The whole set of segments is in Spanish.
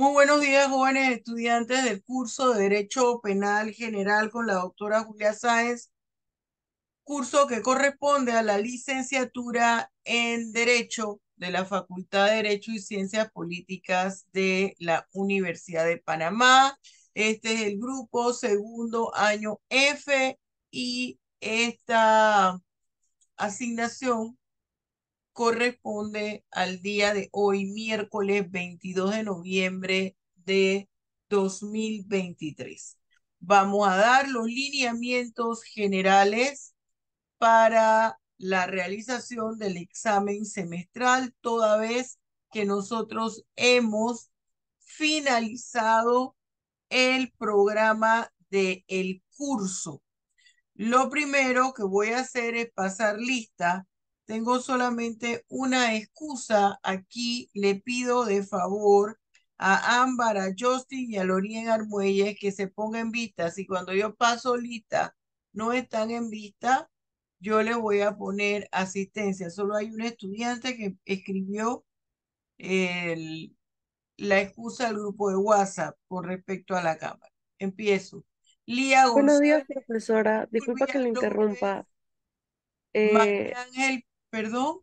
Muy buenos días, jóvenes estudiantes del curso de Derecho Penal General con la doctora Julia Sáenz, curso que corresponde a la licenciatura en Derecho de la Facultad de Derecho y Ciencias Políticas de la Universidad de Panamá. Este es el grupo segundo año F y esta asignación corresponde al día de hoy, miércoles 22 de noviembre de 2023. Vamos a dar los lineamientos generales para la realización del examen semestral, toda vez que nosotros hemos finalizado el programa del el curso. Lo primero que voy a hacer es pasar lista tengo solamente una excusa. Aquí le pido de favor a Ámbar, a Justin y a Lorien Armuelles que se pongan en vista. Si cuando yo paso lista no están en vista, yo le voy a poner asistencia. Solo hay un estudiante que escribió el, la excusa del grupo de WhatsApp con respecto a la cámara. Empiezo. Lía Buenos días, profesora. Disculpa que le interrumpa. Eh, Ángel ¿Perdón?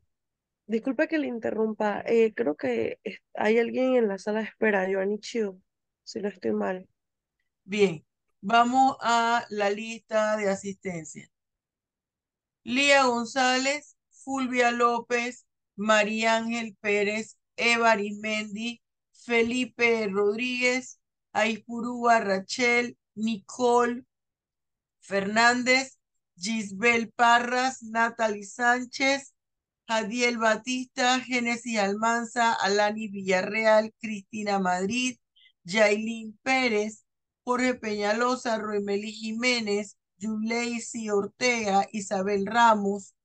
Disculpe que le interrumpa. Eh, creo que hay alguien en la sala de espera, Joanny Chiu, si no estoy mal. Bien, vamos a la lista de asistencia. Lía González, Fulvia López, María Ángel Pérez, Eva Arismendi, Felipe Rodríguez, Aispurúa Rachel, Nicole Fernández, Gisbel Parras, Natalie Sánchez, Jadiel Batista, Génesis Almanza, Alani Villarreal, Cristina Madrid, Yailin Pérez, Jorge Peñalosa, Roemeli Jiménez, Yuleisi Ortega, Isabel Ramos,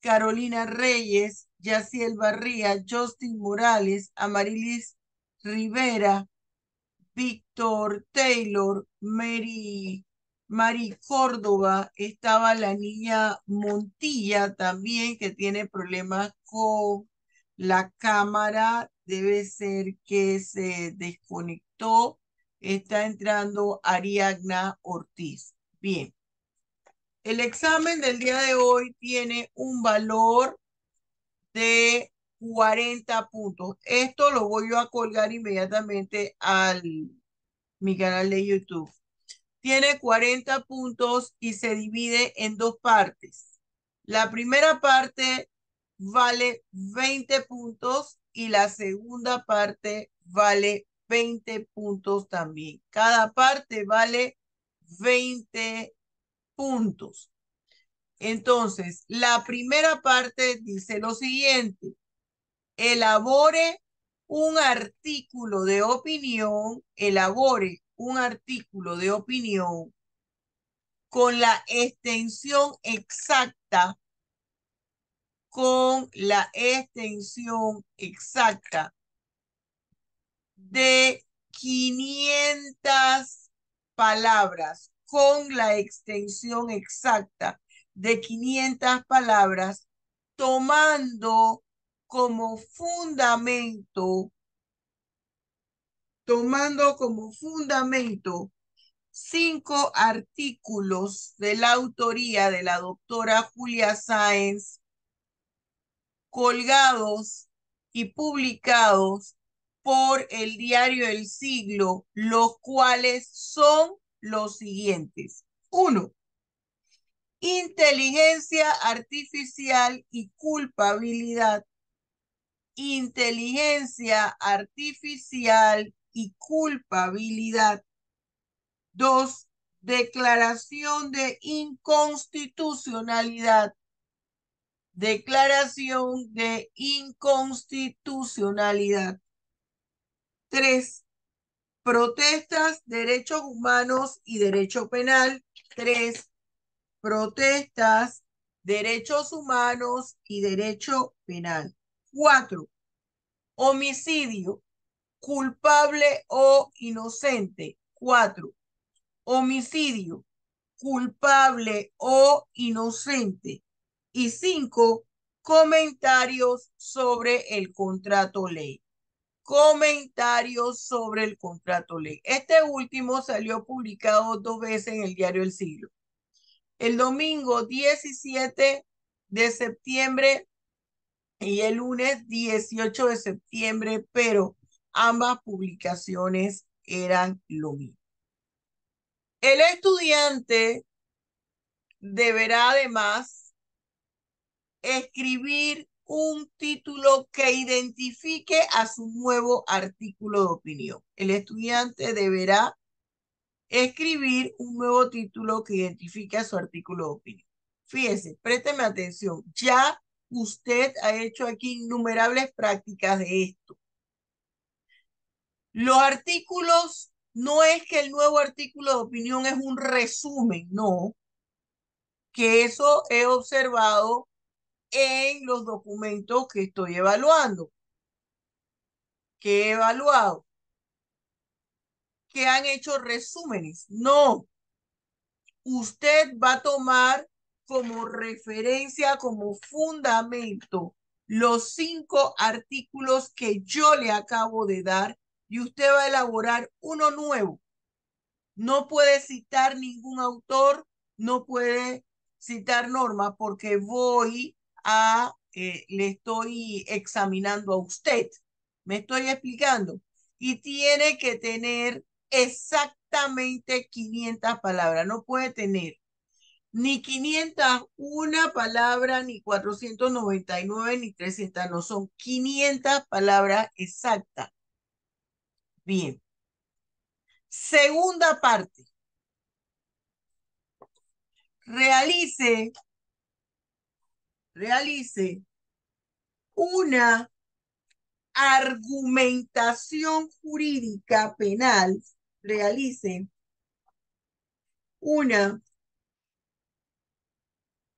Carolina Reyes, Yaciel Barría, Justin Morales, Amarilis Rivera, Víctor Taylor, Mary Mari Córdoba, estaba la niña Montilla también que tiene problemas con la cámara, debe ser que se desconectó. Está entrando Ariagna Ortiz. Bien. El examen del día de hoy tiene un valor de 40 puntos. Esto lo voy a colgar inmediatamente al mi canal de YouTube tiene 40 puntos y se divide en dos partes. La primera parte vale 20 puntos y la segunda parte vale 20 puntos también. Cada parte vale 20 puntos. Entonces, la primera parte dice lo siguiente. Elabore un artículo de opinión, elabore un artículo de opinión con la extensión exacta, con la extensión exacta de 500 palabras, con la extensión exacta de 500 palabras, tomando como fundamento tomando como fundamento cinco artículos de la autoría de la doctora Julia Sáenz, colgados y publicados por el diario El Siglo, los cuales son los siguientes. Uno, inteligencia artificial y culpabilidad. Inteligencia artificial y culpabilidad. Dos, declaración de inconstitucionalidad. Declaración de inconstitucionalidad. Tres, protestas, derechos humanos y derecho penal. Tres, protestas, derechos humanos y derecho penal. Cuatro, homicidio, culpable o inocente. Cuatro, homicidio, culpable o inocente. Y cinco, comentarios sobre el contrato ley. comentarios sobre el contrato ley. Este último salió publicado dos veces en el diario El Siglo. El domingo 17 de septiembre y el lunes 18 de septiembre, pero ambas publicaciones eran lo mismo. El estudiante deberá además escribir un título que identifique a su nuevo artículo de opinión. El estudiante deberá escribir un nuevo título que identifique a su artículo de opinión. Fíjese, présteme atención. Ya usted ha hecho aquí innumerables prácticas de esto. Los artículos, no es que el nuevo artículo de opinión es un resumen, no. Que eso he observado en los documentos que estoy evaluando. Que he evaluado. Que han hecho resúmenes. No. Usted va a tomar como referencia, como fundamento, los cinco artículos que yo le acabo de dar y usted va a elaborar uno nuevo. No puede citar ningún autor, no puede citar norma porque voy a, eh, le estoy examinando a usted. Me estoy explicando. Y tiene que tener exactamente 500 palabras. No puede tener ni 501 palabras, ni 499, ni 300. No, son 500 palabras exactas. Bien. Segunda parte. Realice realice una argumentación jurídica penal, realice una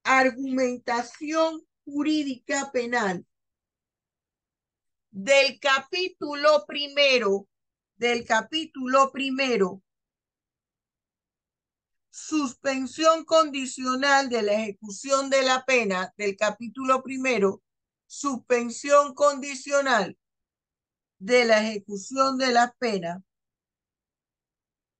argumentación jurídica penal del capítulo primero, del capítulo primero. Suspensión condicional de la ejecución de la pena del capítulo primero, suspensión condicional de la ejecución de la pena,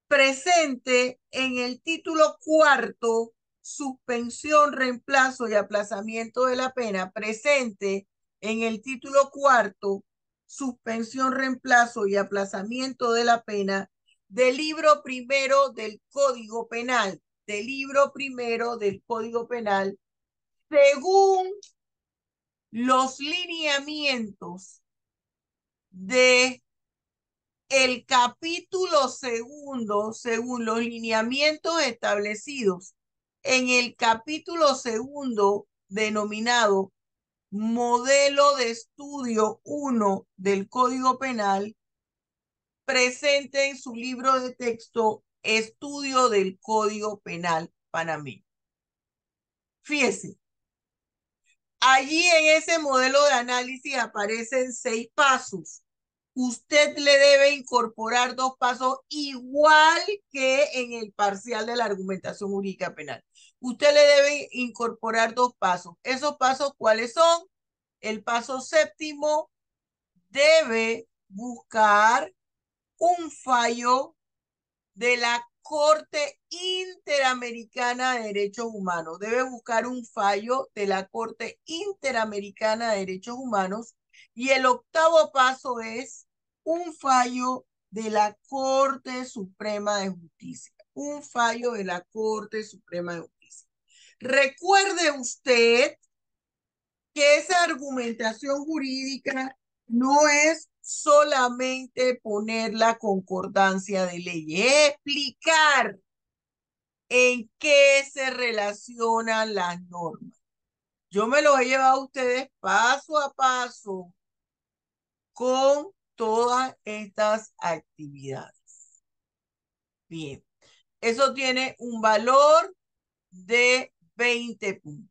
presente en el título cuarto, suspensión, reemplazo y aplazamiento de la pena, presente en el título cuarto, suspensión, reemplazo y aplazamiento de la pena del libro primero del Código Penal, del libro primero del Código Penal, según los lineamientos de el capítulo segundo, según los lineamientos establecidos en el capítulo segundo denominado Modelo de Estudio 1 del Código Penal, presente en su libro de texto Estudio del Código Penal panameño. Fíjese, allí en ese modelo de análisis aparecen seis pasos. Usted le debe incorporar dos pasos igual que en el parcial de la argumentación jurídica penal. Usted le debe incorporar dos pasos. ¿Esos pasos cuáles son? El paso séptimo debe buscar un fallo de la Corte Interamericana de Derechos Humanos. Debe buscar un fallo de la Corte Interamericana de Derechos Humanos. Y el octavo paso es un fallo de la Corte Suprema de Justicia. Un fallo de la Corte Suprema de Justicia. Recuerde usted que esa argumentación jurídica no es solamente poner la concordancia de ley, explicar en qué se relacionan las normas. Yo me lo he llevado a ustedes paso a paso con todas estas actividades. Bien, eso tiene un valor de 20 puntos.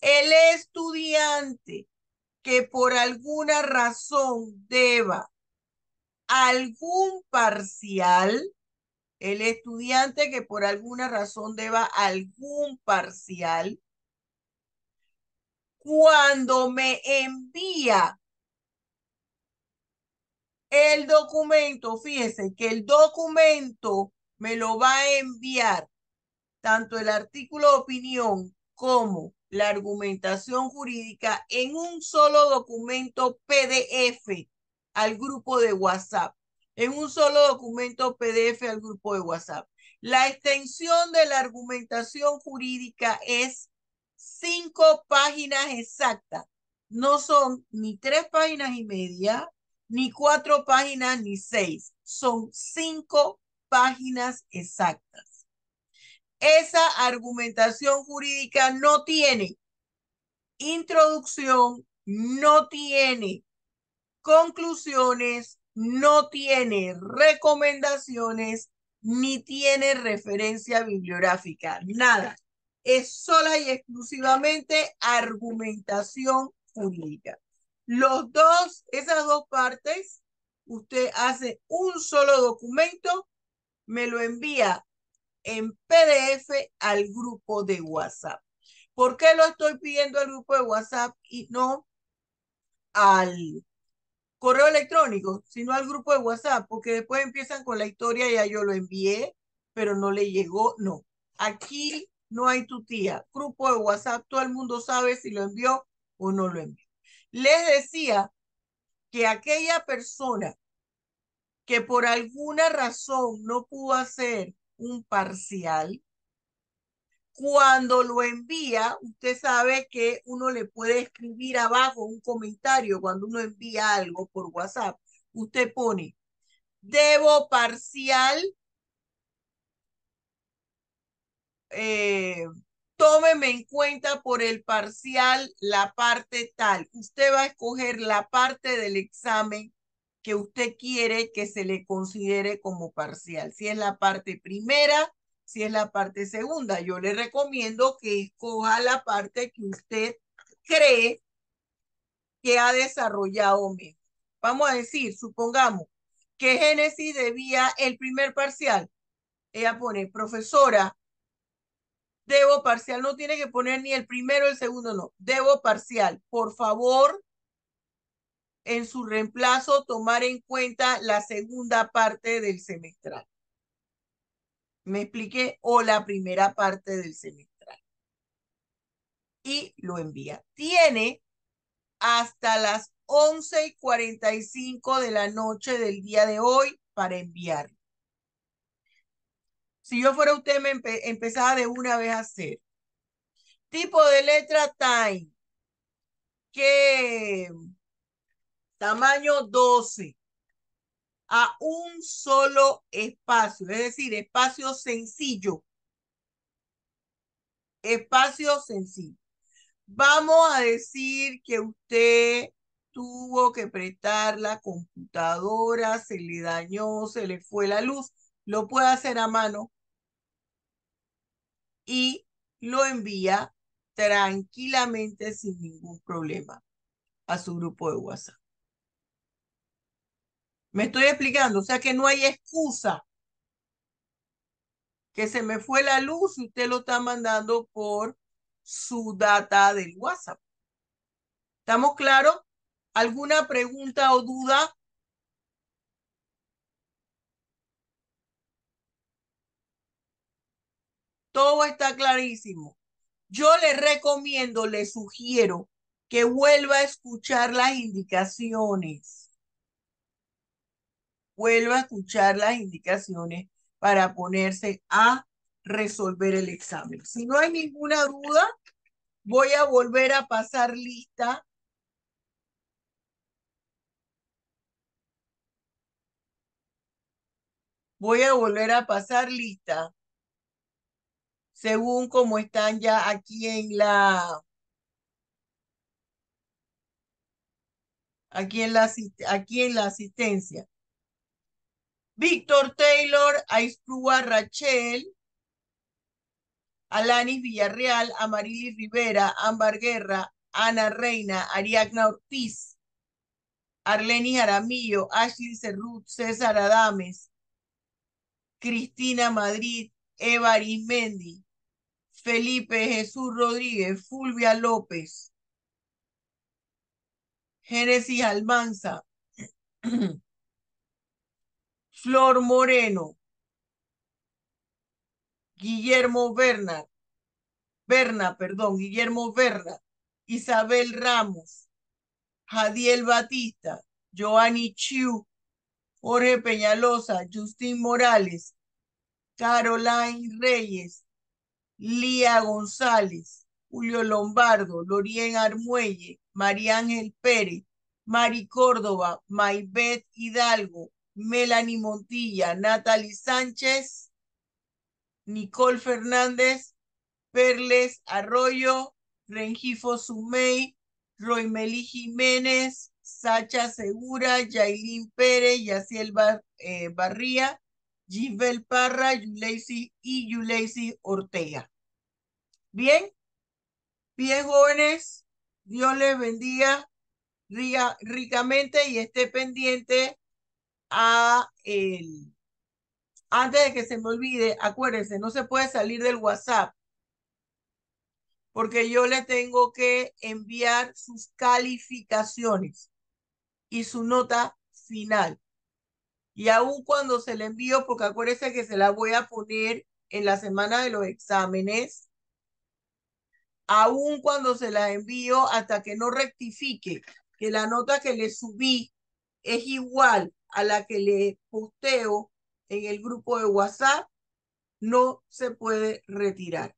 El estudiante que por alguna razón deba algún parcial, el estudiante que por alguna razón deba algún parcial, cuando me envía El documento, fíjese que el documento me lo va a enviar tanto el artículo de opinión como la argumentación jurídica en un solo documento PDF al grupo de WhatsApp. En un solo documento PDF al grupo de WhatsApp. La extensión de la argumentación jurídica es cinco páginas exactas. No son ni tres páginas y media, ni cuatro páginas, ni seis. Son cinco páginas exactas. Esa argumentación jurídica no tiene introducción, no tiene conclusiones, no tiene recomendaciones, ni tiene referencia bibliográfica, nada. Es sola y exclusivamente argumentación jurídica. Los dos, esas dos partes, usted hace un solo documento, me lo envía en PDF al grupo de WhatsApp. ¿Por qué lo estoy pidiendo al grupo de WhatsApp y no al correo electrónico, sino al grupo de WhatsApp? Porque después empiezan con la historia, ya yo lo envié, pero no le llegó. No, aquí no hay tu tía. Grupo de WhatsApp, todo el mundo sabe si lo envió o no lo envió. Les decía que aquella persona que por alguna razón no pudo hacer un parcial, cuando lo envía, usted sabe que uno le puede escribir abajo un comentario cuando uno envía algo por WhatsApp. Usted pone, debo parcial, eh, tómeme en cuenta por el parcial la parte tal. Usted va a escoger la parte del examen que usted quiere que se le considere como parcial. Si es la parte primera, si es la parte segunda. Yo le recomiendo que escoja la parte que usted cree que ha desarrollado mejor. Vamos a decir, supongamos que Génesis debía el primer parcial. Ella pone, profesora, debo parcial. No tiene que poner ni el primero, el segundo, no. Debo parcial. Por favor, en su reemplazo, tomar en cuenta la segunda parte del semestral me expliqué, o la primera parte del semestral. Y lo envía. Tiene hasta las 11 y 45 de la noche del día de hoy para enviarlo. Si yo fuera usted, me empezaba de una vez a hacer. Tipo de letra time. ¿Qué? Tamaño 12 a un solo espacio, es decir, espacio sencillo. Espacio sencillo. Vamos a decir que usted tuvo que prestar la computadora, se le dañó, se le fue la luz, lo puede hacer a mano y lo envía tranquilamente sin ningún problema a su grupo de WhatsApp. Me estoy explicando, o sea que no hay excusa. Que se me fue la luz y usted lo está mandando por su data del WhatsApp. ¿Estamos claros? ¿Alguna pregunta o duda? Todo está clarísimo. Yo le recomiendo, le sugiero que vuelva a escuchar las indicaciones vuelva a escuchar las indicaciones para ponerse a resolver el examen. Si no hay ninguna duda, voy a volver a pasar lista. Voy a volver a pasar lista según como están ya aquí en la aquí en la aquí en la asistencia. Víctor Taylor, Aisprúa Rachel, Alanis Villarreal, Amarilis Rivera, Ámbar Guerra, Ana Reina, Ariadna Ortiz, Arleni Jaramillo, Ashley Cerrut, César Adames, Cristina Madrid, Eva Arismendi, Felipe Jesús Rodríguez, Fulvia López, Génesis Almanza, Flor Moreno, Guillermo Berna, Berna, perdón, Guillermo Berna, Isabel Ramos, Jadiel Batista, Joanny Chiu, Jorge Peñalosa, Justin Morales, Caroline Reyes, Lía González, Julio Lombardo, Lorien Armuelle, María Ángel Pérez, Mari Córdoba, Maybet Hidalgo, Melanie Montilla, Natalie Sánchez, Nicole Fernández, Perles Arroyo, Rengifo Sumey, Roymeli Jiménez, Sacha Segura, Yailin Pérez, Yaciel eh, Barría, Gisbel Parra, Yuleisi y Yuleisi Ortega. Bien, bien jóvenes, Dios les bendiga ricamente y esté pendiente a el... Antes de que se me olvide, acuérdense, no se puede salir del WhatsApp porque yo le tengo que enviar sus calificaciones y su nota final. Y aún cuando se le envío, porque acuérdense que se la voy a poner en la semana de los exámenes, aún cuando se la envío hasta que no rectifique que la nota que le subí es igual a la que le posteo en el grupo de WhatsApp, no se puede retirar.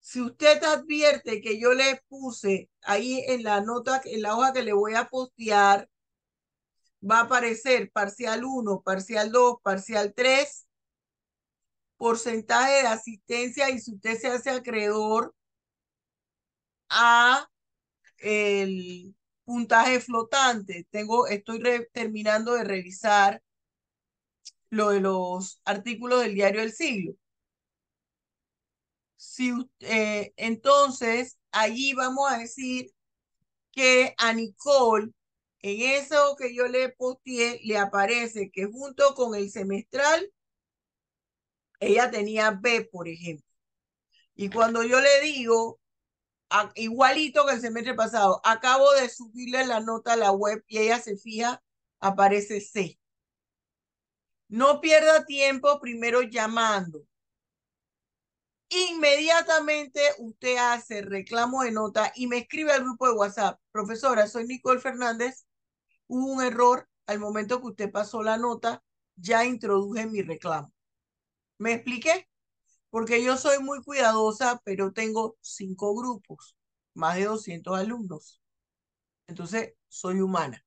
Si usted advierte que yo le puse ahí en la nota, en la hoja que le voy a postear, va a aparecer parcial 1, parcial 2, parcial 3, porcentaje de asistencia y si usted se hace acreedor a el puntaje flotante. Tengo, estoy terminando de revisar lo de los artículos del diario El Siglo. Si, eh, entonces, allí vamos a decir que a Nicole, en eso que yo le posteé, le aparece que junto con el semestral, ella tenía B, por ejemplo. Y cuando yo le digo, igualito que el semestre pasado, acabo de subirle la nota a la web y ella se fija, aparece C. No pierda tiempo primero llamando. Inmediatamente usted hace reclamo de nota y me escribe al grupo de WhatsApp. Profesora, soy Nicole Fernández. Hubo un error al momento que usted pasó la nota. Ya introduje mi reclamo. ¿Me expliqué? Porque yo soy muy cuidadosa, pero tengo cinco grupos, más de 200 alumnos. Entonces, soy humana.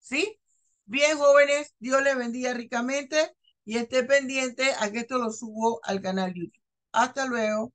¿Sí? Bien, jóvenes, Dios les bendiga ricamente y esté pendiente a que esto lo subo al canal YouTube. Hasta luego.